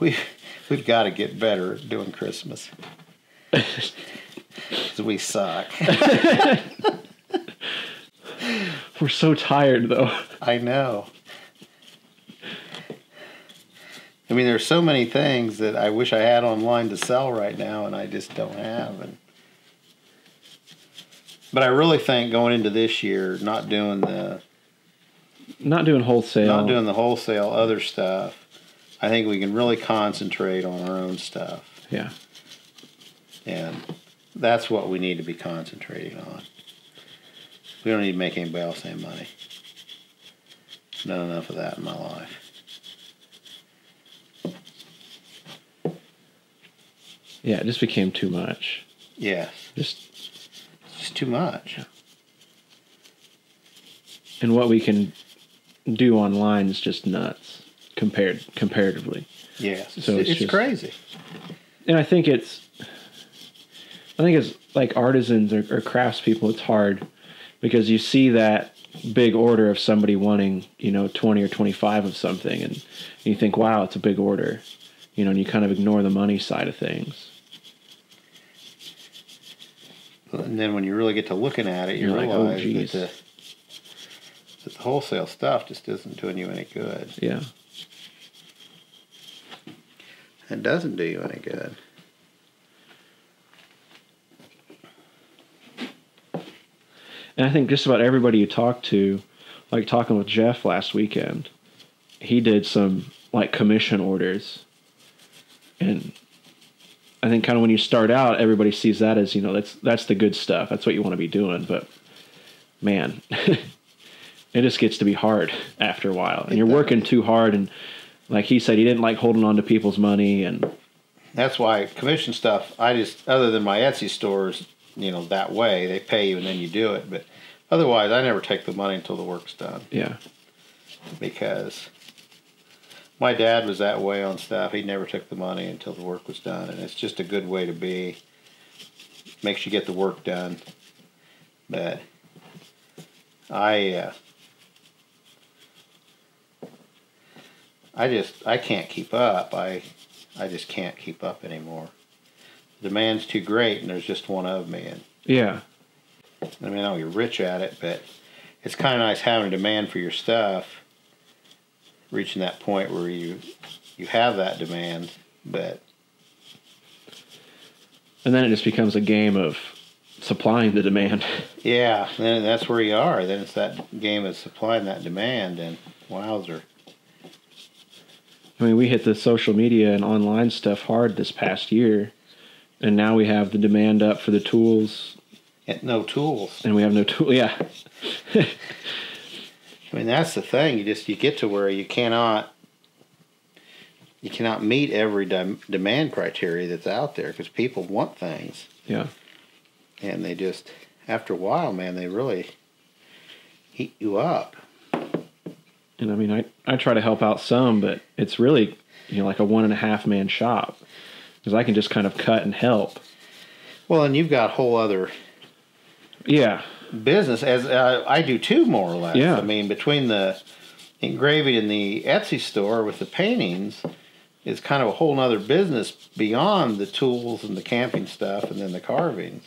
we we've got to get better at doing Christmas. we suck. We're so tired though. I know. I mean, there's so many things that I wish I had online to sell right now, and I just don't have. And but I really think going into this year, not doing the Not doing wholesale. not doing the wholesale other stuff, I think we can really concentrate on our own stuff, Yeah. and that's what we need to be concentrating on. We don't need to make anybody else any money. Not enough of that in my life. Yeah, it just became too much. Yes. Just It's just too much. and what we can do online is just nuts compared comparatively. Yeah, So it's it's just- crazy. And I think it's I think it's like artisans or, or craftspeople it's hard because you see that big order of somebody wanting, you know, 20 or 25 of something and you think, "Wow, it's a big order." You know, and you kind of ignore the money side of things. And then when you really get to looking at it, you You're like, oh, realize that, the, that the wholesale stuff just isn't doing you any good. Yeah. It doesn't do you any good. And I think just about everybody you talk to, like talking with Jeff last weekend, he did some like commission orders. And I think kind of when you start out, everybody sees that as, you know, that's that's the good stuff. That's what you want to be doing. But man, it just gets to be hard after a while. And you're working too hard and like he said, he didn't like holding on to people's money and That's why commission stuff, I just, other than my Etsy stores, you know, that way, they pay you and then you do it. But otherwise, I never take the money until the work's done yeah. because my dad was that way on stuff. He never took the money until the work was done. And it's just a good way to be. Makes you get the work done. But I, uh, I just I can't keep up. I I just can't keep up anymore. The demand's too great, and there's just one of me. And Yeah. I mean, I know you're rich at it, but it's kind of nice having a demand for your stuff. Reaching that point where you you have that demand, but And then it just becomes a game of supplying the demand. yeah, then that's where you are. Then it's that game of supplying that demand, and wowzer. I mean, we hit the social media and online stuff hard this past year, and now we have the demand up for the tools, And no tools. and we have no tool. Yeah, I mean, that's the thing. You just you get to where you cannot you cannot meet every dem- demand criteria that's out there because people want things, yeah, and they just after a while, man, they really heat you up. And I mean, I I try to help out some, but it's really you know like a one and a half man shop because I can just kind of cut and help. Well, and you've got whole other Yeah, business as uh, I do too, more or less. Yeah. I mean, between the engraving and the Etsy store with the paintings is kind of a whole nother business beyond the tools and the camping stuff and then the carvings.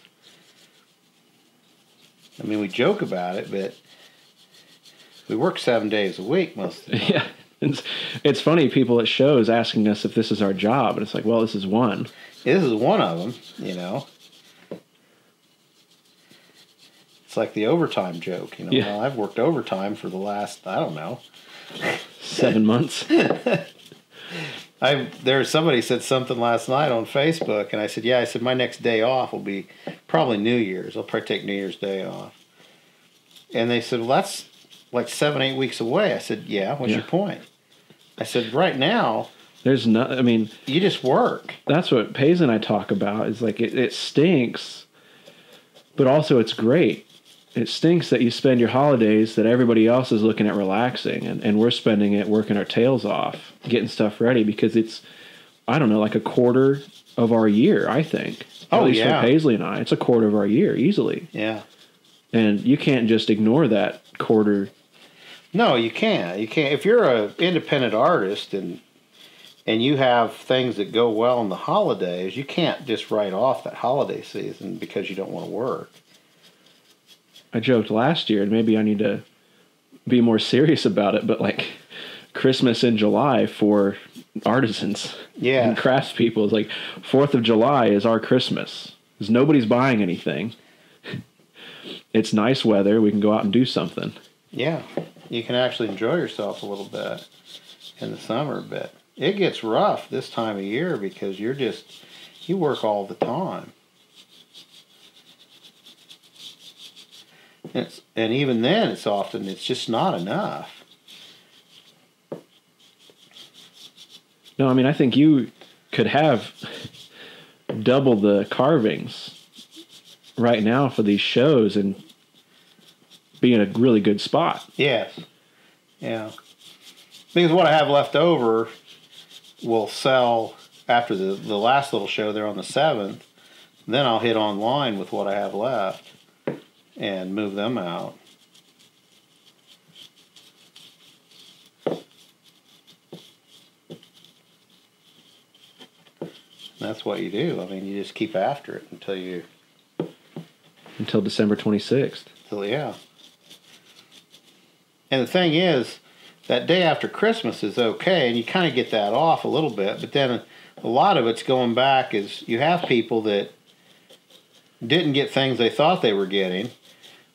I mean, we joke about it, but we work seven days a week most of the time. yeah. It's, it's funny people at shows asking us if this is our job, and it's like, well, this is one. This is one of them, you know. It's like the overtime joke, you know. Yeah. Well, I've worked overtime for the last, I don't know, Seven months. I there somebody said something last night on Facebook, and I said, "Yeah." I said my next day off will be probably New Year's. I'll probably take New Year's Day off. And they said, "Well, that's like seven, eight weeks away." I said, "Yeah." What's your point? I said, "Right now, There's no. I mean, you just work." that's what Pays and I talk about is like it, it stinks, but also it's great. It stinks that you spend your holidays that everybody else is looking at relaxing and, and we're spending it working our tails off, getting stuff ready because it's I don't know, like a quarter of our year, I think. Oh, At least yeah. for Paisley and I. It's a quarter of our year, easily. Yeah. And you can't just ignore that quarter No, you can't. You can't. If you're an independent artist and and you have things that go well in the holidays, you can't just write off that holiday season because you don't want to work. I joked last year, and maybe I need to be more serious about it, but like Christmas in July for artisans Yeah. and craftspeople is like Fourth of July is our Christmas because nobody's buying anything. It's nice weather. We can go out and do something. Yeah, you can actually enjoy yourself a little bit in the summer, but it gets rough this time of year because you're just you work all the time. It's, and even then, it's often it's just not enough. No, I mean I think you could have double the carvings right now for these shows and be in a really good spot. Yes, yeah. Because what I have left over will sell after the the last little show there on the seventh. Then I'll hit online with what I have left and move them out. That's what you do. I mean, you just keep after it until you, until December 26th. until yeah. And the thing is, that day after Christmas is okay, and you kind of get that off a little bit. But then a lot of it's going back is you have people that didn't get things they thought they were getting,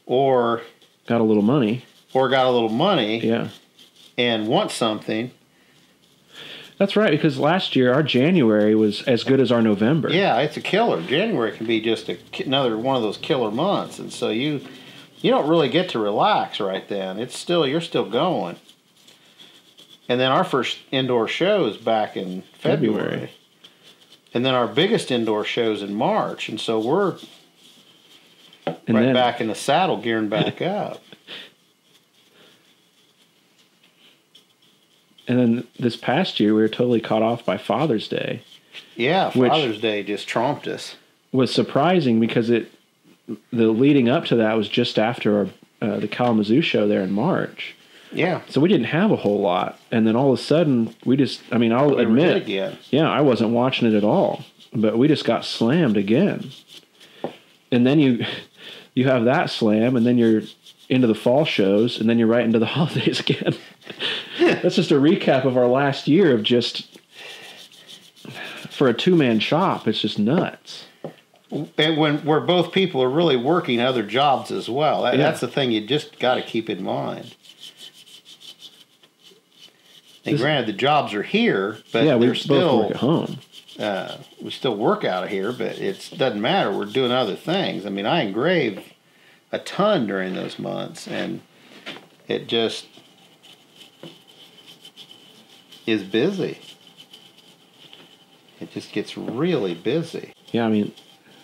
or Got a little money. or got a little money Yeah. and want something. That's right, because last year our January was as good as our November. Yeah, it's a killer. January can be just a, another one of those killer months, and so you you don't really get to relax right then. It's still you're still going. And then our first indoor show is back in February. February. And then our biggest indoor shows in March, and so we're and right then back in the saddle, gearing back up. and then this past year we were totally caught off by Father's Day. Yeah, Father's Day just trumped us. Was surprising because it the leading up to that was just after our, uh, the Kalamazoo show there in March. Yeah, So we didn't have a whole lot, and then all of a sudden we just I mean I'll we admit. Yeah, I wasn't watching it at all, but we just got slammed again. And then you you have that slam, and then you're into the fall shows, and then you're right into the holidays again. That's just a recap of our last year of just for a two man shop. It's just nuts. And when where both people are really working other jobs as well. That, Yeah. That's the thing you just got to keep in mind. And This- granted, the jobs are here, but yeah, we they're both still work at home. uh, we still work out of here. But it doesn't matter. We're doing other things. I mean, I engrave a ton during those months, and it just is busy. It just gets really busy. Yeah, I mean,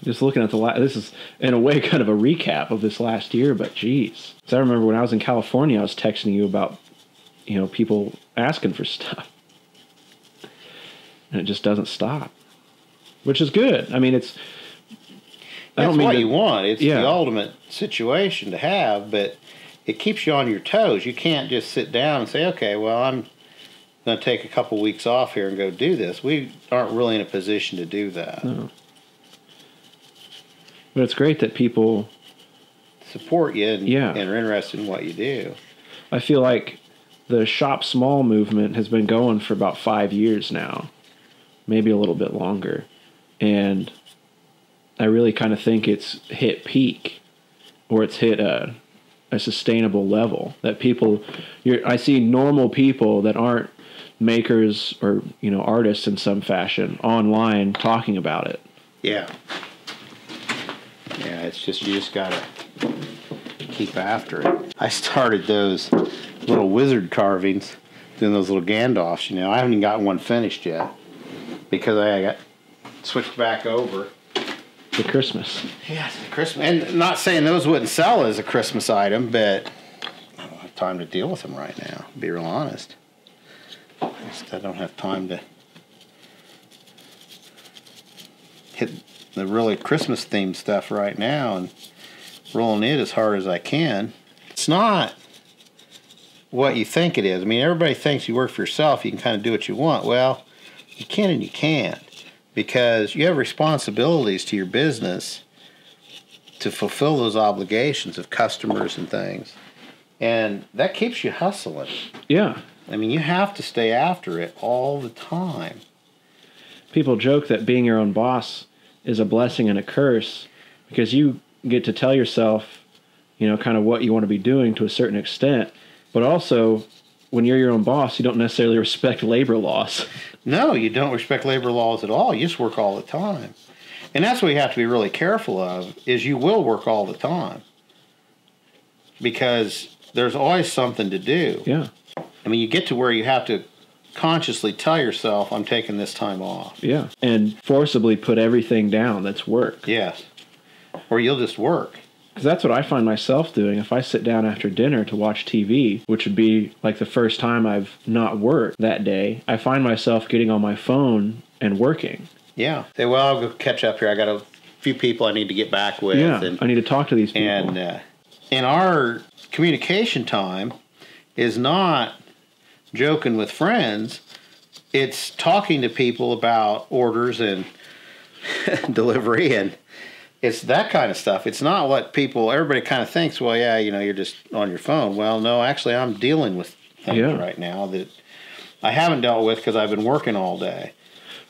just looking at the last, this is in a way kind of a recap of this last year, but geez. So I remember when I was in California, I was texting you about, you know, people asking for stuff. And it just doesn't stop, which is good. I mean, it's, I That's what to- you want. It's Yeah. the ultimate situation to have, but it keeps you on your toes. You can't just sit down and say, "Okay, well, I'm going to take a couple weeks off here and go do this." We aren't really in a position to do that. No. But it's great that people, Support you and, Yeah. and are interested in what you do. I feel like the shop small movement has been going for about five years now, maybe a little bit longer. And I really kind of think it's hit peak or it's hit a, a sustainable level that people, you're, I see normal people that aren't makers or, you know, artists in some fashion online talking about it. Yeah. Yeah, it's just you just gotta keep after it. I started those little wizard carvings, doing those little Gandalfs. You know, I haven't even got one finished yet because I got switched back over. For Christmas. Yeah, Christmas, and not saying those wouldn't sell as a Christmas item, but I don't have time to deal with them right now. Be real honest, I I don't have time to hit the really Christmas themed stuff right now and rolling it as hard as I can. It's not what you think it is. I mean, everybody thinks you work for yourself, you can kind of do what you want. Well, you can and you can't because you have responsibilities to your business to fulfill those obligations of customers and things. And that keeps you hustling. Yeah. I mean, you have to stay after it all the time. People joke that being your own boss is a blessing and a curse because you get to tell yourself, you know, kind of what you want to be doing to a certain extent. But also, when you're your own boss, you don't necessarily respect labor laws. No, you don't respect labor laws at all. You just work all the time. And that's what you have to be really careful of is you will work all the time. Because there's always something to do. Yeah. I mean, you get to where you have to consciously tell yourself, I'm taking this time off. Yeah. And forcibly put everything down that's work. Yes. Or you'll just work. Because that's what I find myself doing. If I sit down after dinner to watch TV, which would be like the first time I've not worked that day, I find myself getting on my phone and working. Yeah. Say, well, I'll go catch up here. I got a few people I need to get back with. Yeah. And, I need to talk to these people. and uh, in our communication time is not joking with friends. It's talking to people about orders and delivery and it's that kind of stuff. It's not what people everybody kind of thinks, well, yeah, you know, you're just on your phone. Well, no, actually I'm dealing with things Yeah. right now that I haven't dealt with because I've been working all day.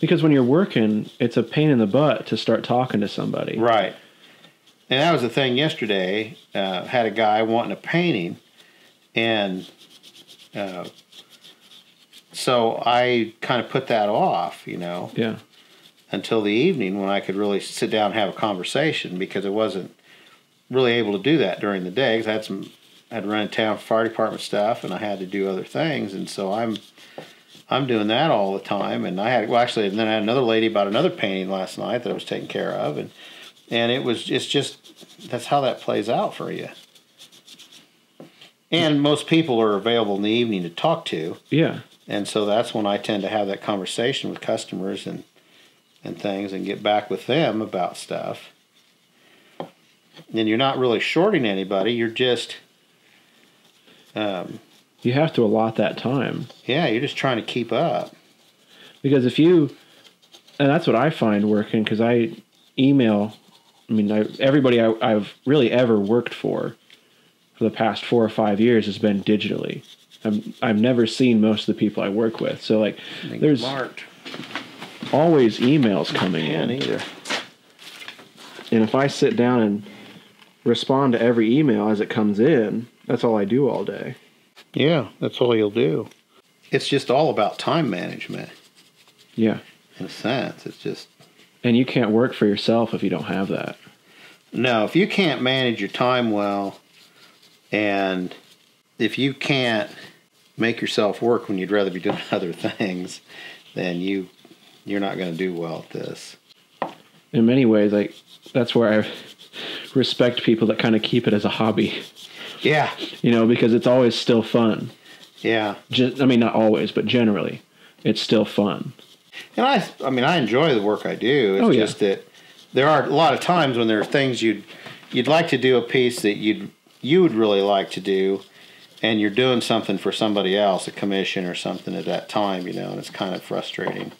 because when you're working, it's a pain in the butt to start talking to somebody. Right. And that was the thing yesterday. Uh, had a guy wanting a painting, and uh, so I kind of put that off, you know, Yeah. until the evening when I could really sit down and have a conversation because I wasn't really able to do that during the day because I had some I had to run in town for fire department stuff and I had to do other things and so I'm I'm doing that all the time and I had well actually and then I had another lady about another painting last night that I was taking care of and and it was it's just that's how that plays out for you. And most people are available in the evening to talk to. Yeah. And so that's when I tend to have that conversation with customers and and things and get back with them about stuff. And you're not really shorting anybody, you're just um, You have to allot that time. yeah, you're just trying to keep up. Because if you, and that's what I find working, because I email, I mean, I, everybody I, I've really ever worked for for the past four or five years has been digitally. I'm, I've never seen most of the people I work with. So, like, there's marked. always emails coming Yeah, in. neither. And if I sit down and respond to every email as it comes in, that's all I do all day. Yeah, that's all you'll do. It's just all about time management Yeah. in a sense. It's just And you can't work for yourself if you don't have that. No, if you can't manage your time well, and if you can't make yourself work when you'd rather be doing other things, then you you're not going to do well at this. In many ways, like that's where I respect people that kind of keep it as a hobby, Yeah, you know, because it's always still fun. yeah, Just, I mean, not always, but generally, it's still fun. and I I mean I enjoy the work I do. It's Oh, yeah. just that there are a lot of times when there are things you'd you'd like to do a piece that you'd you would really like to do. And you're doing something for somebody else, a commission or something at that time, you know, and it's kind of frustrating.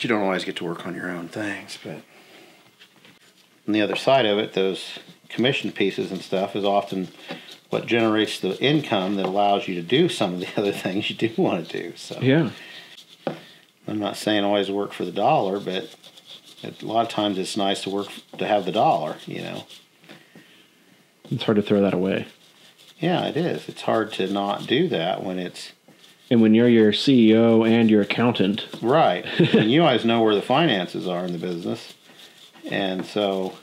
you don't always get to work on your own things, but on the other side of it, those commission pieces and stuff is often what generates the income that allows you to do some of the other things you do want to do. So Yeah. I'm not saying always work for the dollar, but a lot of times it's nice to work to have the dollar. You know, It's hard to throw that away. Yeah, it is. It's hard to not do that when it's And when you're your CEO and your accountant, Right. and you always know where the finances are in the business. And so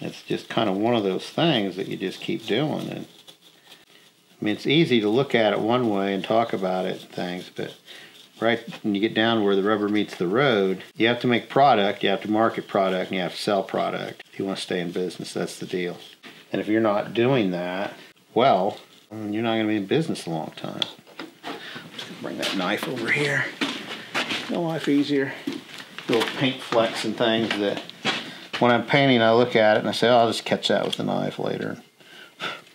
it's just kind of one of those things that you just keep doing. And I mean, it's easy to look at it one way and talk about it and things, but right when you get down where the rubber meets the road, you have to make product, you have to market product, and you have to sell product. If you want to stay in business, that's the deal. And if you're not doing that well, you're not going to be in business a long time. Just gonna Bring that knife over here. Make life easier. Little paint flecks and things that when I'm painting, I look at it and I say, oh, I'll just catch that with the knife later.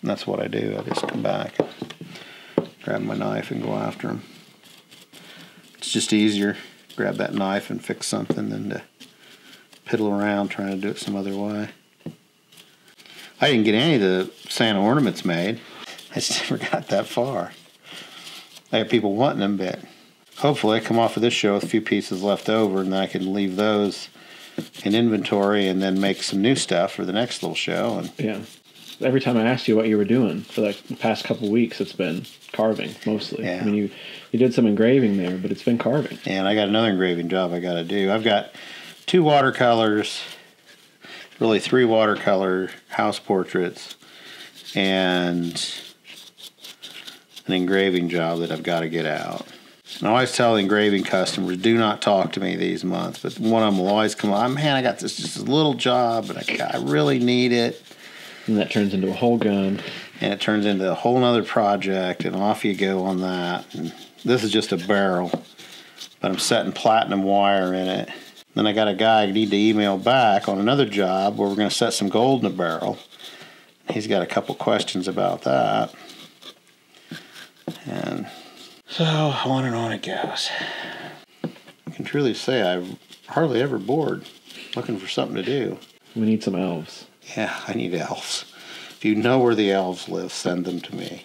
And that's what I do. I just come back, grab my knife, and go after them. It's just easier. Grab that knife and fix something than to piddle around trying to do it some other way. I didn't get any of the Santa ornaments made. I just never got that far. I have people wanting them, but hopefully I come off of this show with a few pieces left over and then I can leave those in inventory and then make some new stuff for the next little show. And Yeah. Every time I asked you what you were doing for like the past couple weeks, it's been carving mostly. Yeah. I mean, you you did some engraving there, but it's been carving. and I got another engraving job I got to do. I've got two watercolors, really three watercolor house portraits, and an engraving job that I've got to get out. And I always tell engraving customers, do not talk to me these months. But one of them will always come on, man, I got this just a little job, and I, I really need it. And that turns into a whole gun. And it turns into a whole nother project, and off you go on that. And this is just a barrel, but I'm setting platinum wire in it. Then I got a guy I need to email back on another job where we're going to set some gold in a barrel. He's got a couple questions about that. And so on and on it goes. I can truly say I'm hardly ever bored looking for something to do. We need some elves. Yeah, I need elves. If you know where the elves live, send them to me.